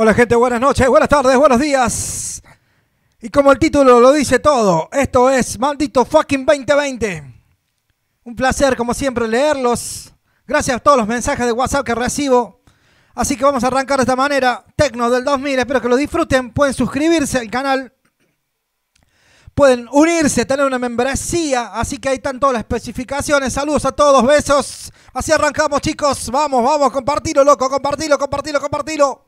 Hola gente, buenas noches, buenas tardes, buenos días. Y como el título lo dice todo, esto es Maldito Fucking 2020. Un placer como siempre leerlos. Gracias a todos los mensajes de WhatsApp que recibo. Así que vamos a arrancar de esta manera. Tecno del 2000, espero que lo disfruten. Pueden suscribirse al canal. Pueden unirse, tener una membresía. Así que ahí están todas las especificaciones. Saludos a todos, besos. Así arrancamos chicos. Vamos, vamos, compartilo, loco, compartilo, compartilo, compartilo.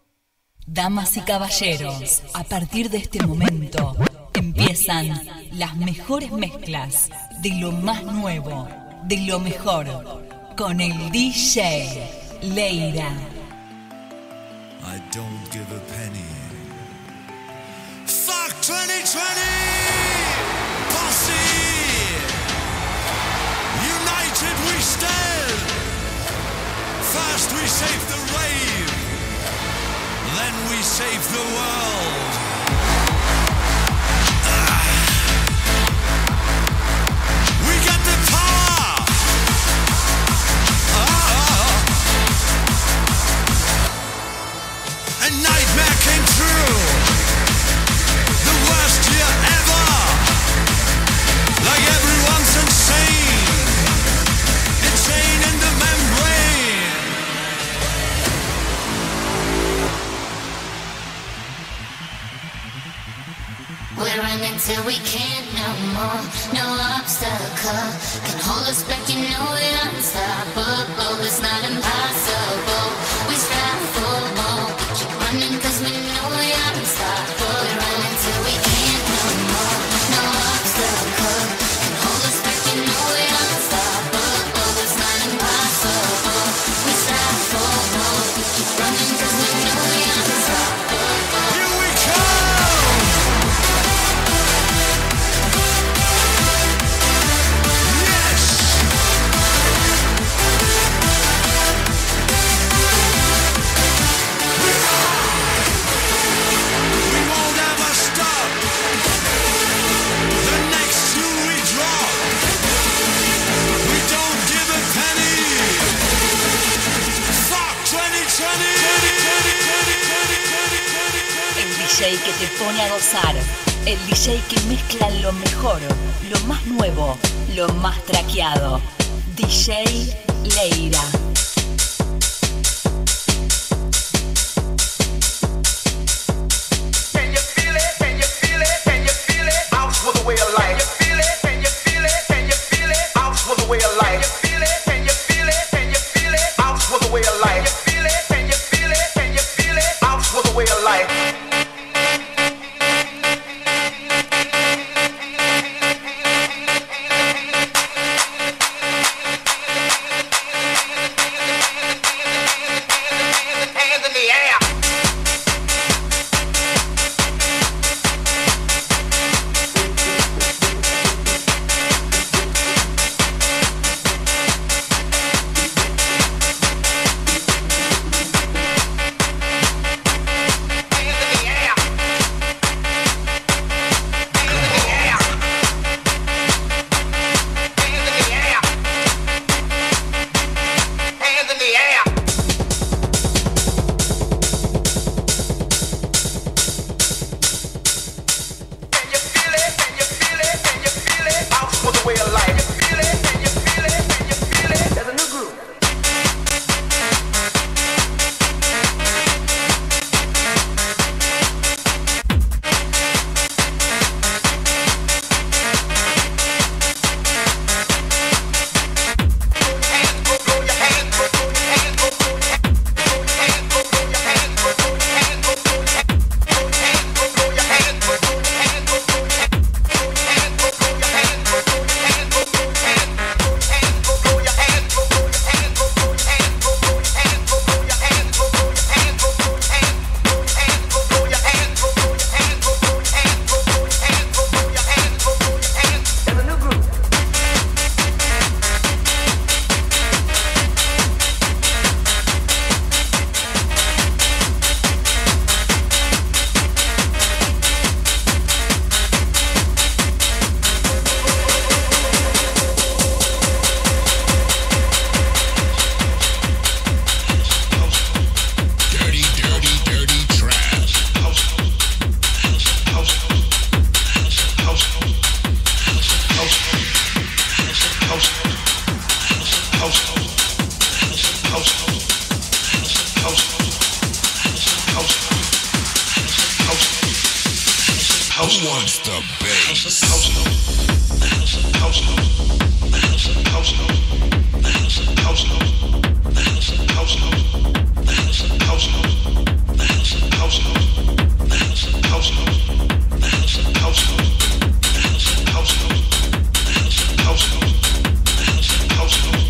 Damas y caballeros, a partir de este momento empiezan las mejores mezclas de lo más nuevo, de lo mejor, con el DJ Leira. I don't give a penny. Fuck 2020! Posse! United we stand! First we save the rave, then we save the world. We got the power! A nightmare came true. The worst year ever. Like everyone's We're running till we can't no more. No obstacle can hold us back. You know we're unstoppable. It's not impossible. house wants the bass. House house house house house house house house house House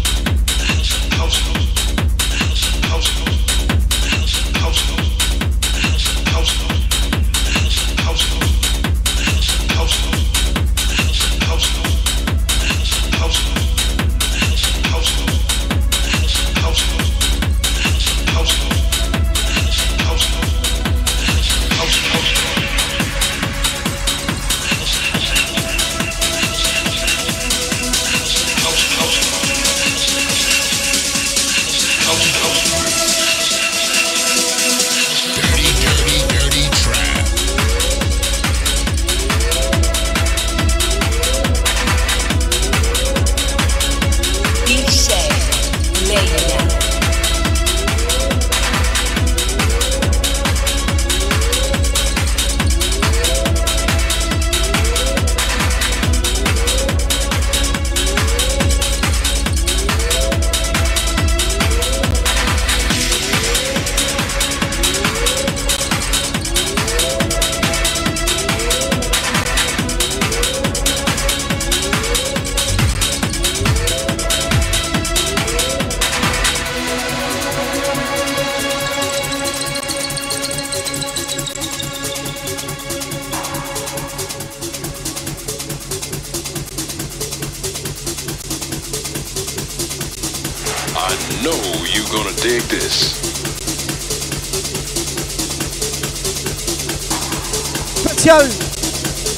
I know you're gonna dig this. Especial,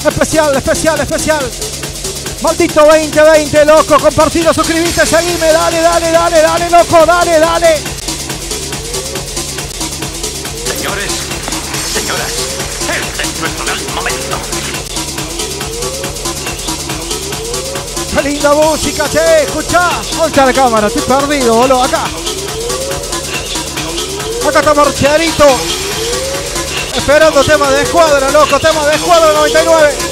especial, especial, especial. Maldito 2020, loco. Compartilo, suscribite, seguime. Dale, dale, dale, dale, loco. Dale, dale. Señores, señoras, este es nuestro gran momento. Linda música, che. Escuchá. Voltea la cámara, estoy perdido, boludo. Acá. Acá está Marcherito. Esperando tema de escuadra, loco. Tema de escuadra 99.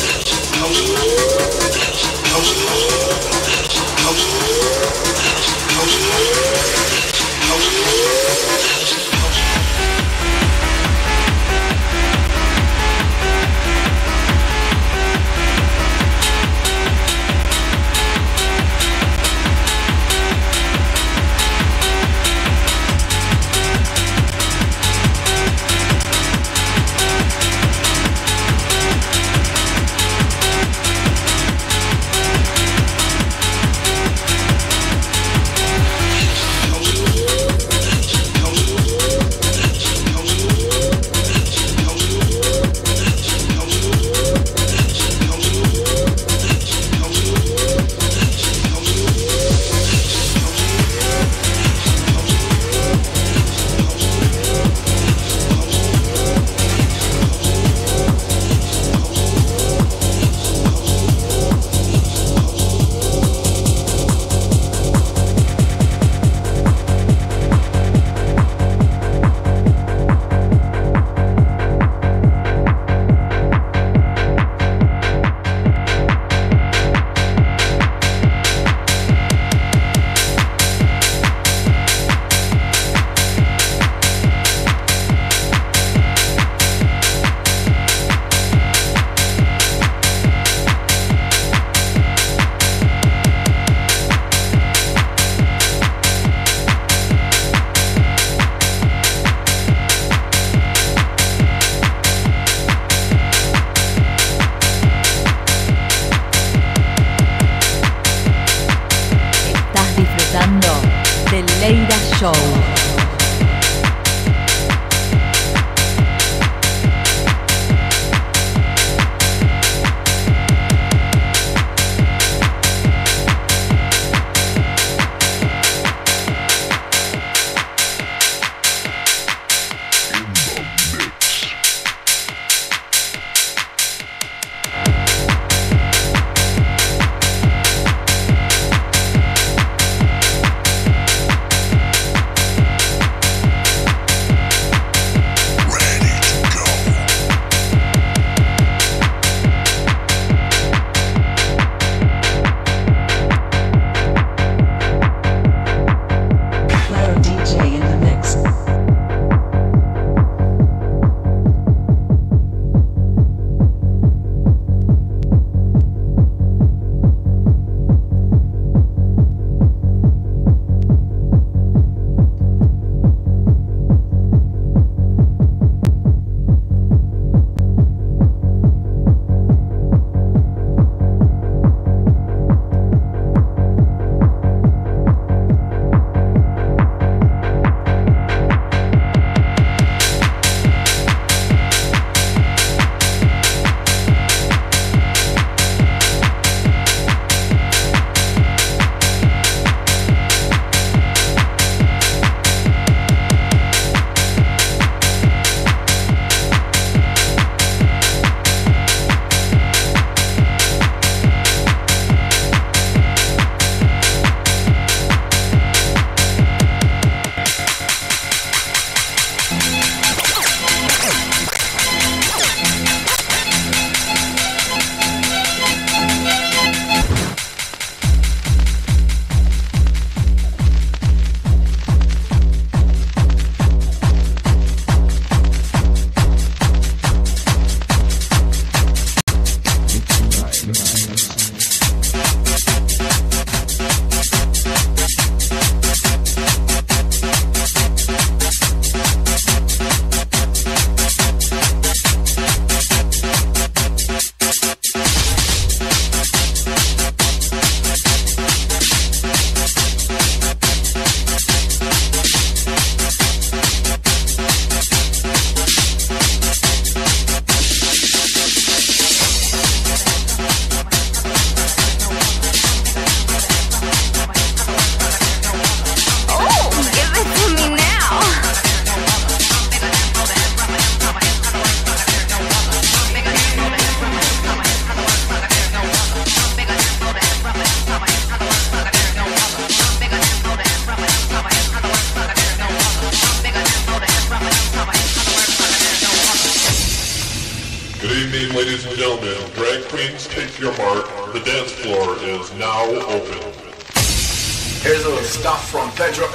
Pedro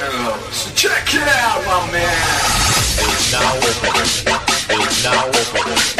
So check it out, my man. It's now open. Ain't now open.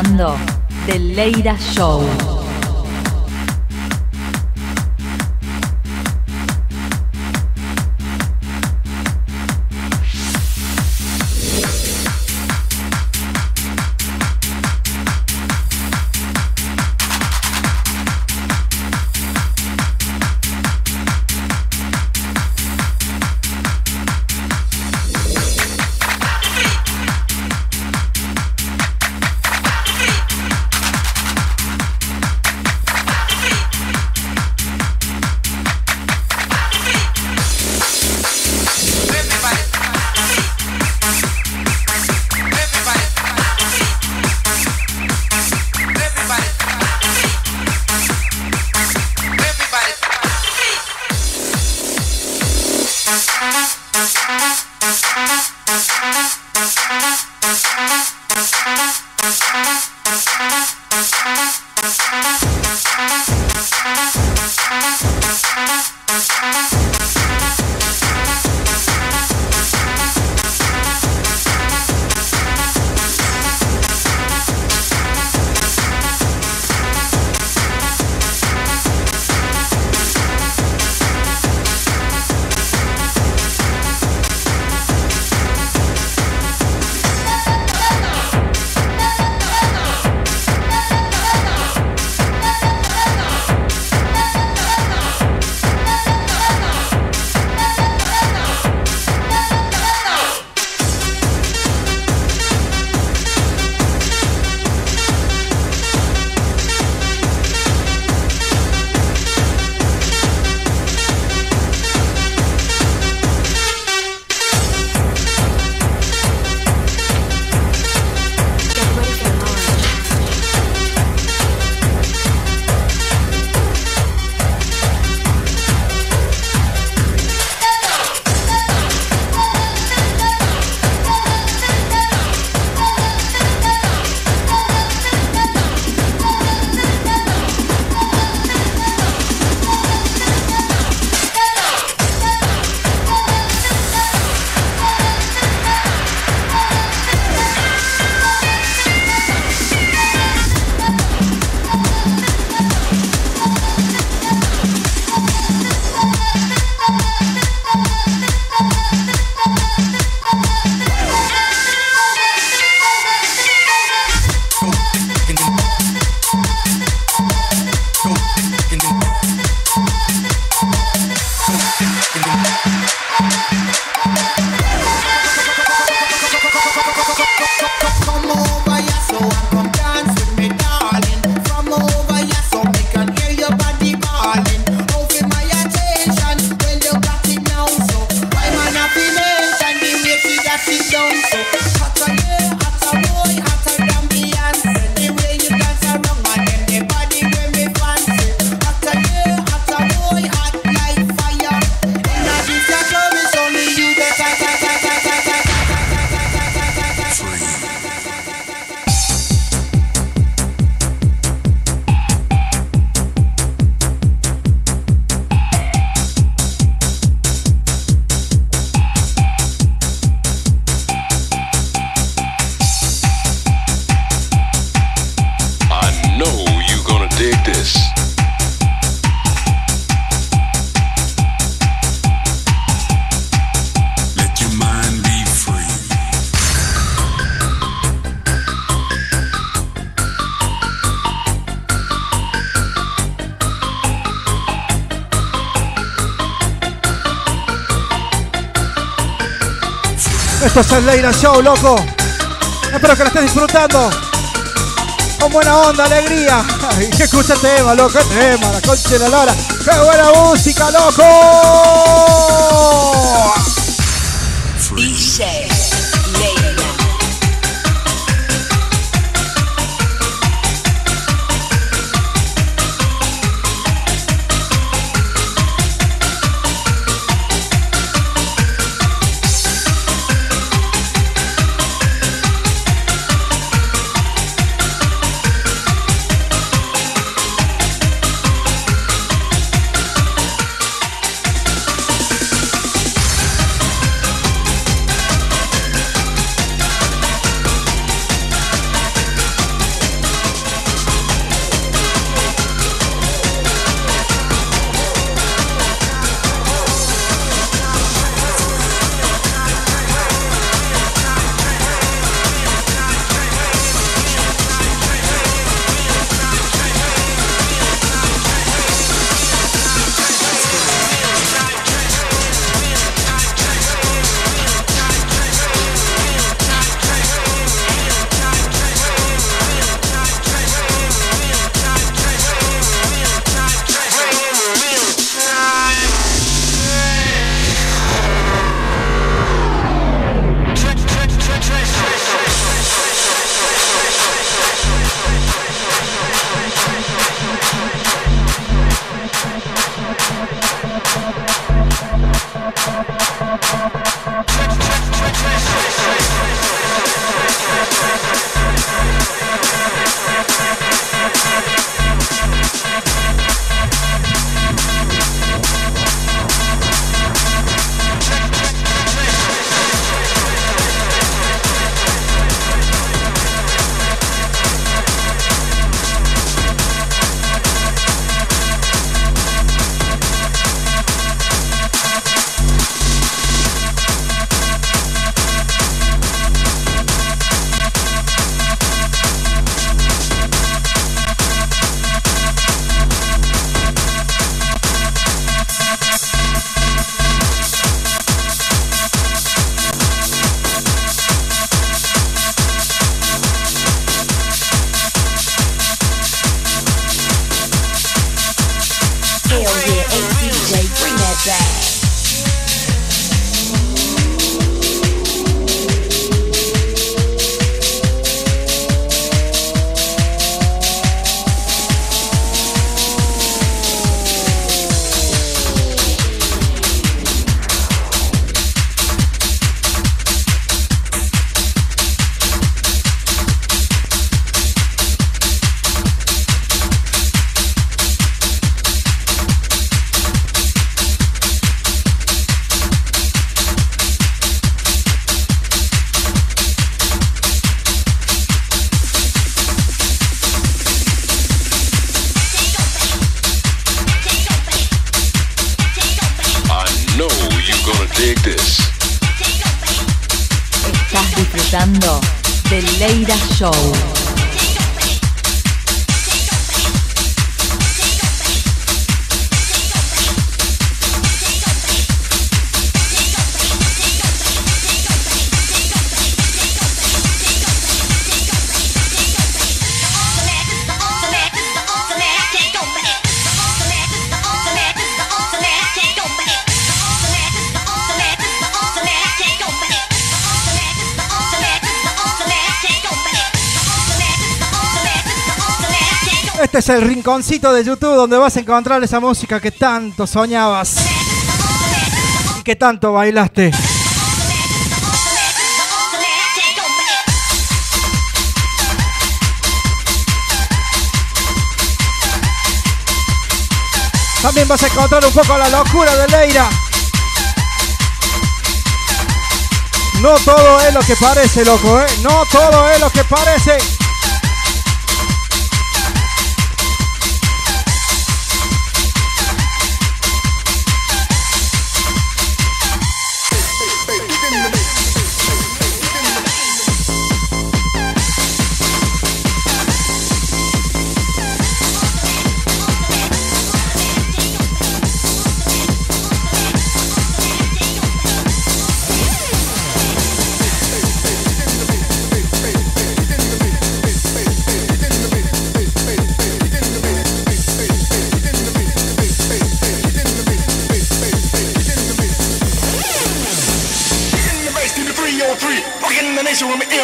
Disfrutando del Leira Show. Esto es el Show, loco. Espero que lo estés disfrutando. Con buena onda, alegría. Que escucha el tema, loco. Qué tema, la concha de la lora. ¡Qué buena música, loco! Leira Show. Es el rinconcito de YouTube donde vas a encontrar esa música que tanto soñabas y que tanto bailaste. También vas a encontrar un poco la locura de Leira. No todo es lo que parece, loco, ¿eh? No todo es lo que parece.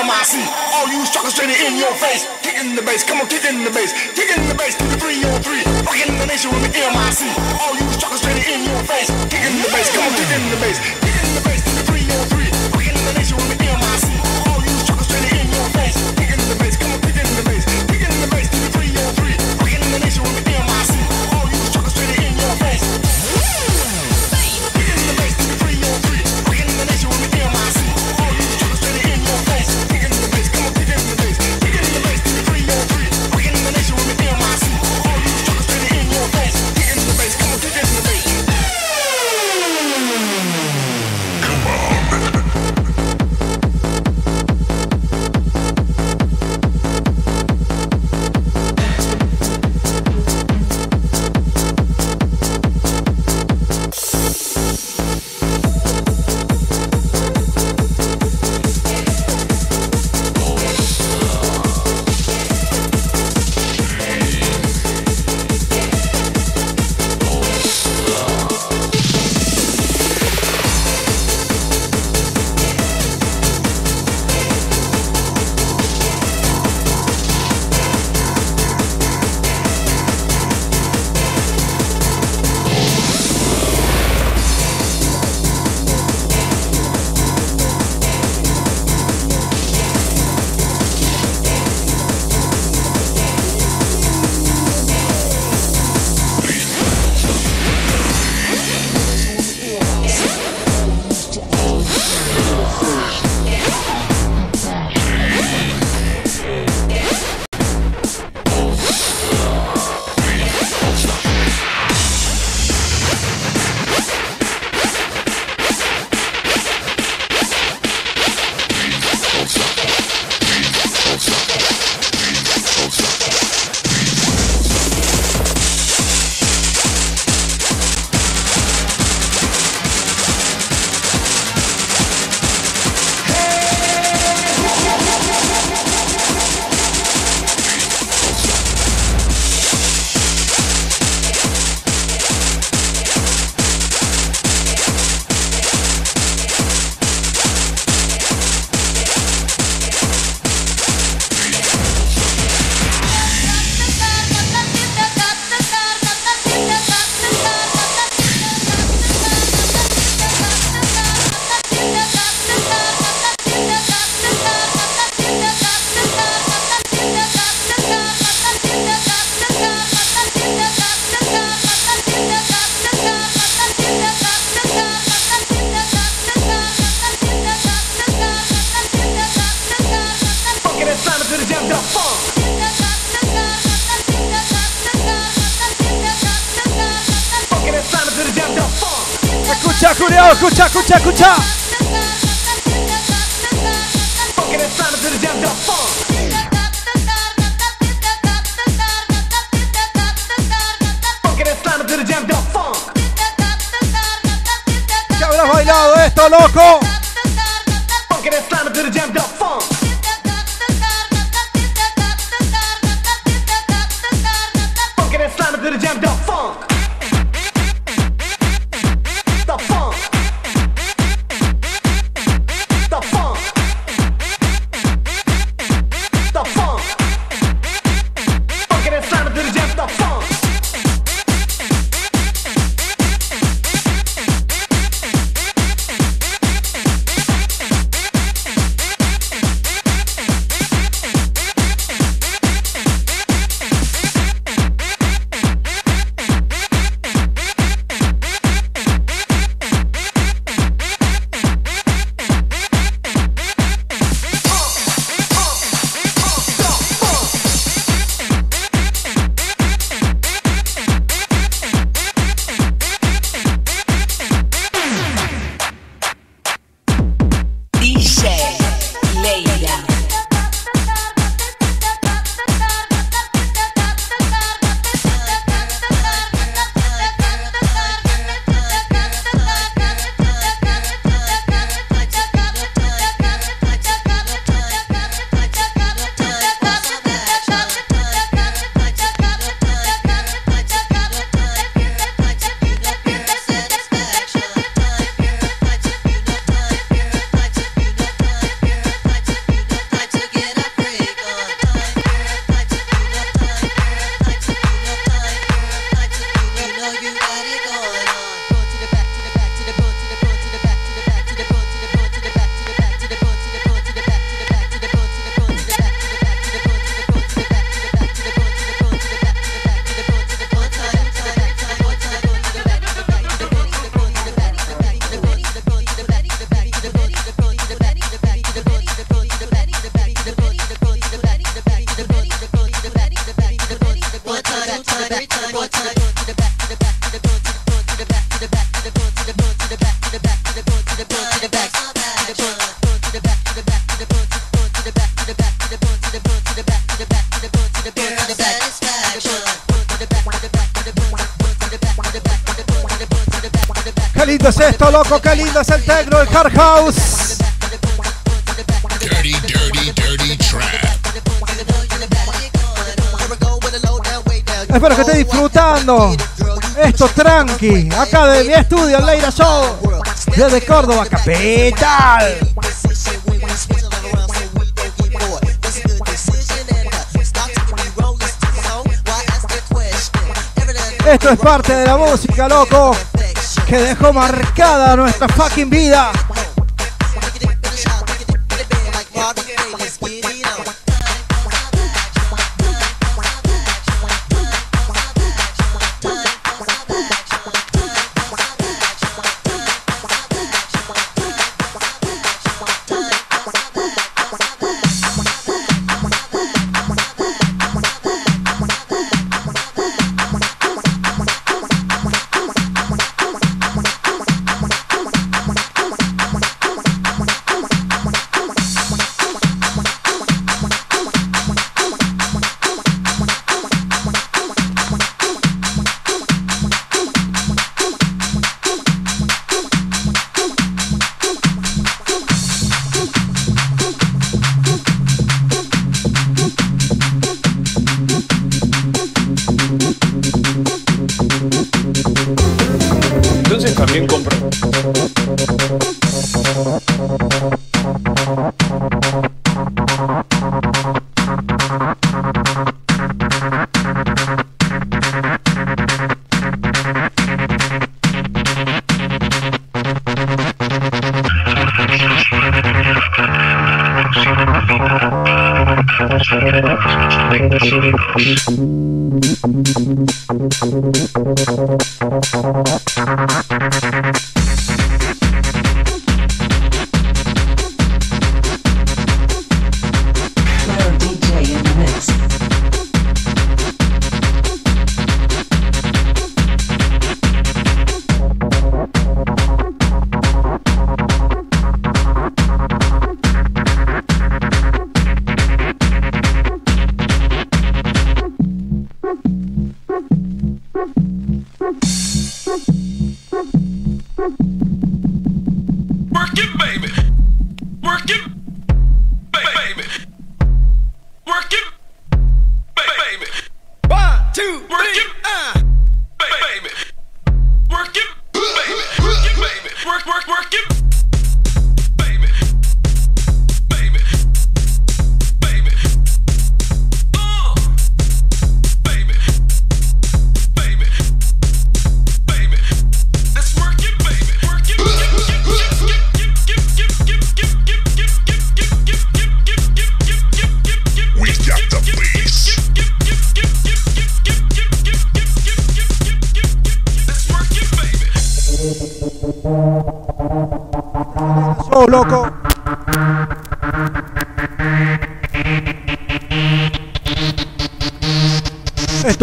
MIC. All you suckers straight in your face. Kicking in the bass, come on, kicking in the bass. Kicking in the bass to the 303, rocking the nation with me MIC. All you suckers straight in your face. Kicking the bass, come on, the bass. Kicking the bass loco. House. Espero que esté disfrutando esto tranqui. Acá de mi estudio, Leira Show. Desde Córdoba, capital. Esto es parte de la música, loco, que dejó marcada nuestra fucking vida.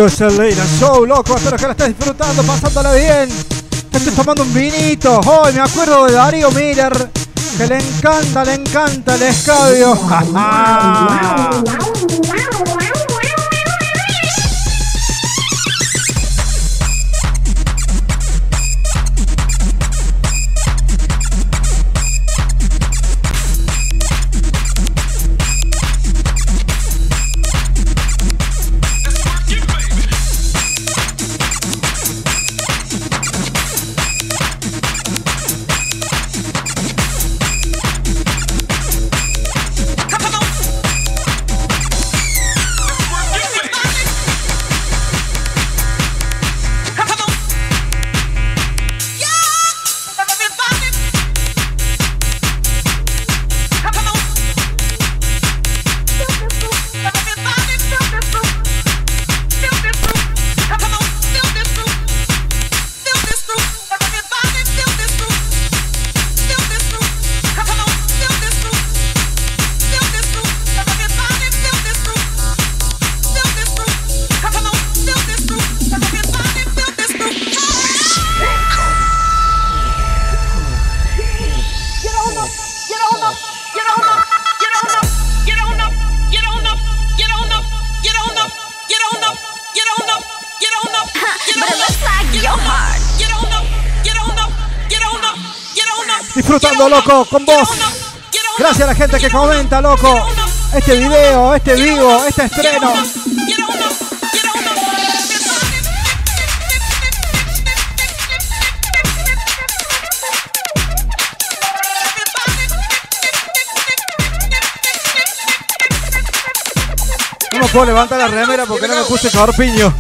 Esto es el Show, loco. Espero que la estés disfrutando, pasándola bien. Estés tomando un vinito. Hoy me acuerdo de Darío Miller. Que le encanta, le encanta el escabio. Disfrutando, loco, con vos. Gracias a la gente que comenta, loco. Este video, este vivo, este estreno. No puedo levantar la remera porque no me puse corpiño.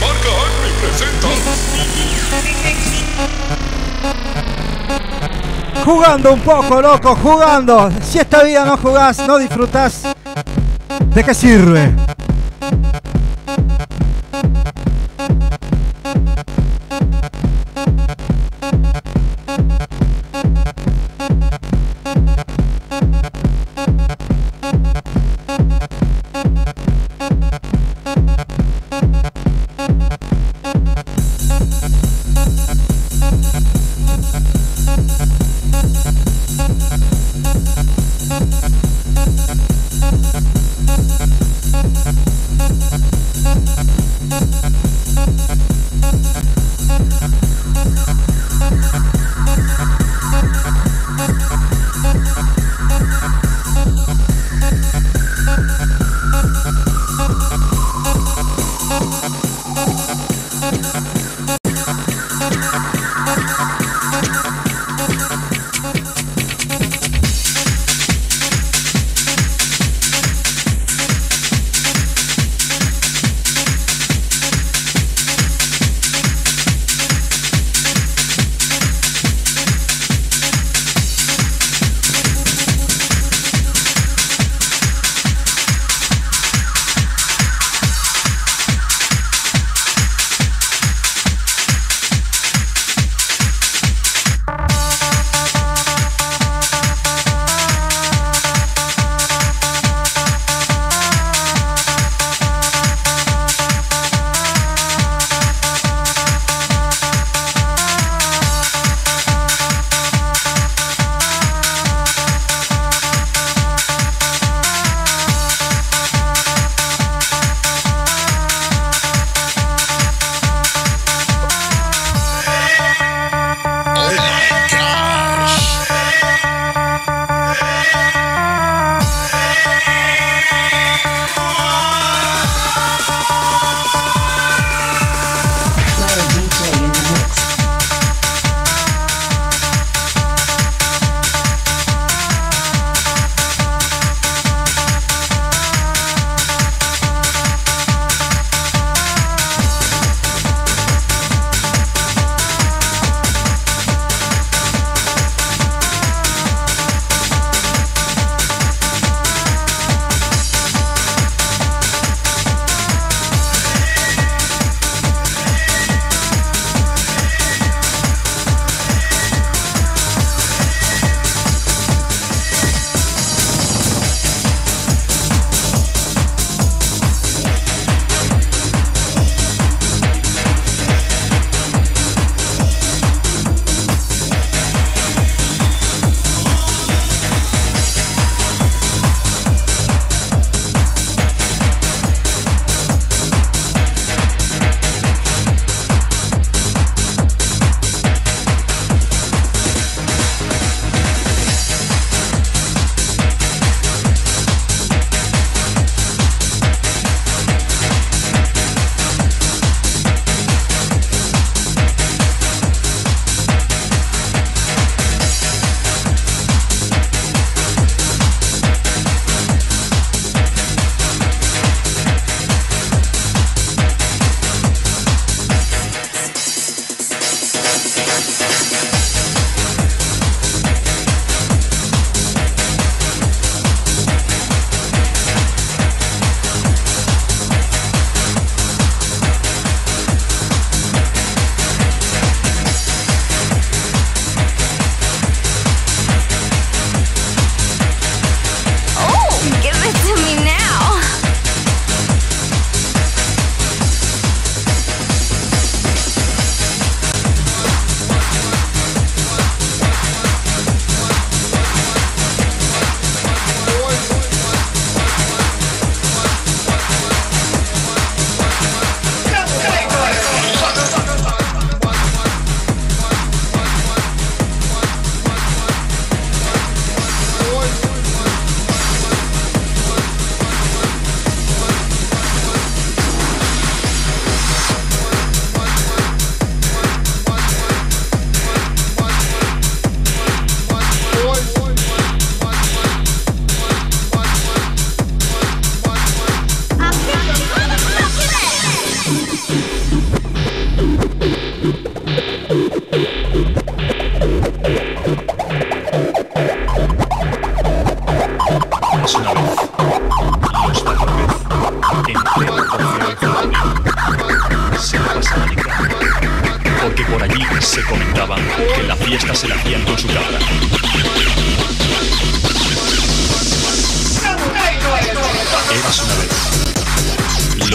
Marca Henry presenta. Jugando un poco, loco, jugando. Si esta vida no jugás, no disfrutás, ¿de qué sirve?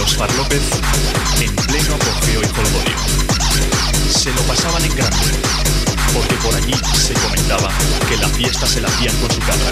Vez. Los Farlópez en pleno apogeo y colgorio. Se lo pasaban en grande, porque por allí se comentaba que la fiesta se la hacían con su cabra.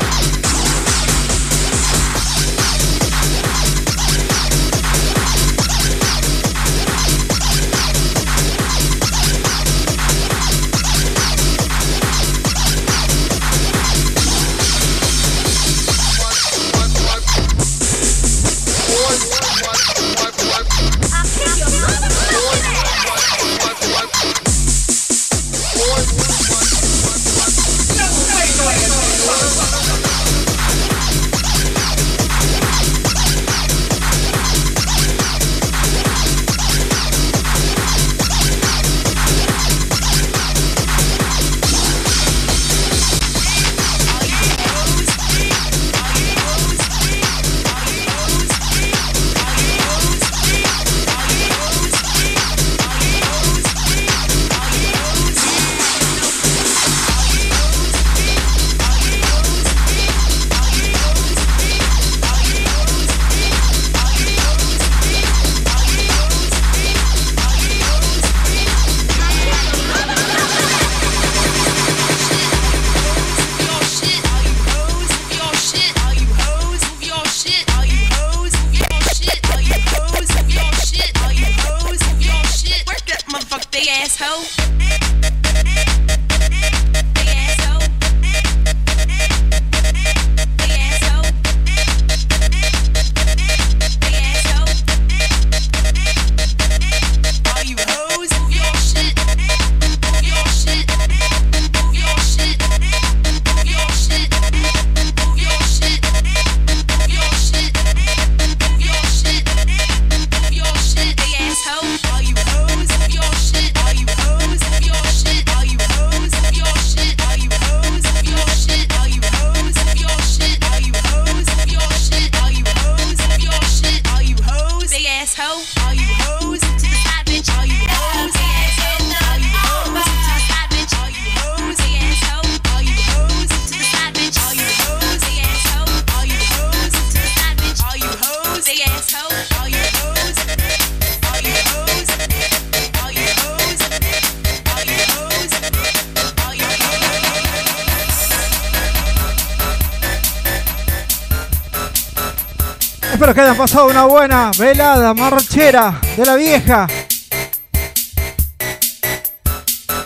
Pasado una buena velada marchera de la vieja.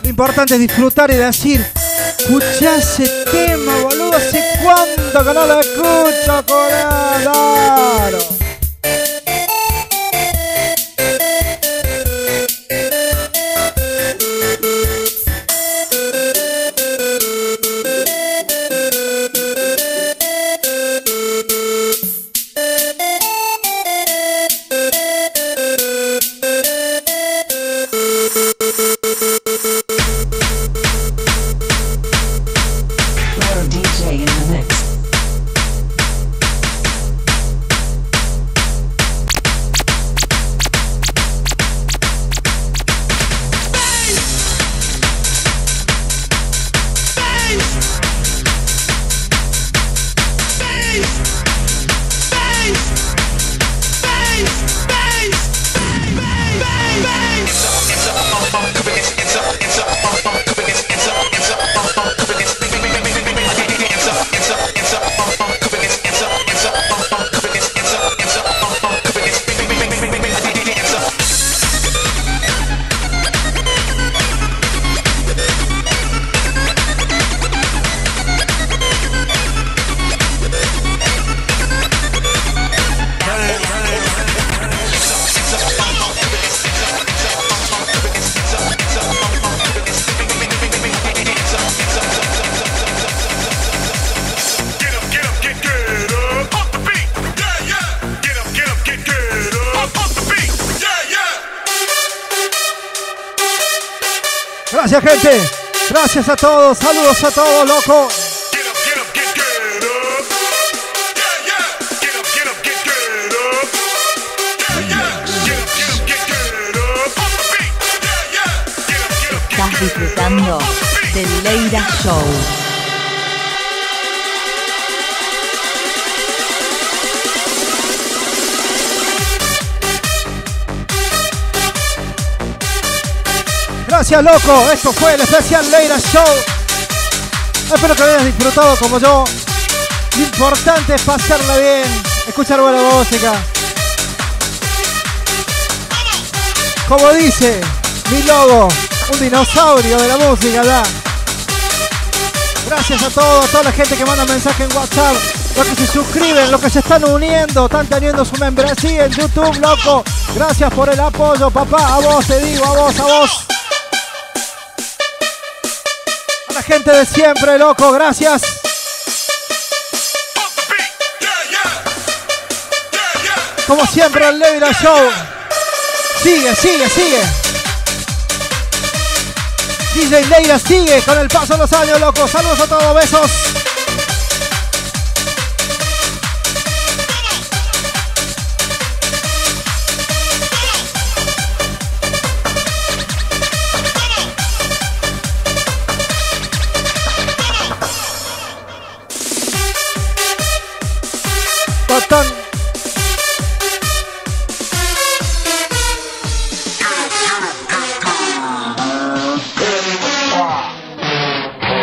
Lo importante es disfrutar y decir, escucha ese tema, boludo, hace cuánto que no lo escucho, claro. Gracias a todos. Saludos a todos, loco. Estás disfrutando del Leira Show. Gracias, loco. Esto fue el especial Leira Show. Espero que lo hayas disfrutado como yo. Lo importante es pasarla bien, escuchar buena música. Como dice mi logo, un dinosaurio de la música ya. Gracias a todos, a toda la gente que manda mensaje en WhatsApp, los que se suscriben, los que se están uniendo, están teniendo su membresía en YouTube, loco. Gracias por el apoyo, papá. A vos te digo, a vos, a vos. La gente de siempre, loco, gracias. Como siempre, el Leira Show. Sigue, sigue, sigue. DJ Leira sigue con el paso de los años, loco. Saludos a todos, besos.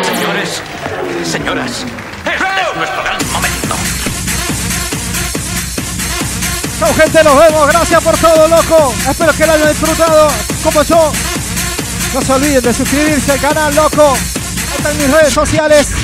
Señores, señoras, este es nuestro gran momento. Chau gente, nos vemos. Gracias por todo, loco. Espero que lo hayan disfrutado como yo. No se olviden de suscribirse al canal, loco. Están mis redes sociales.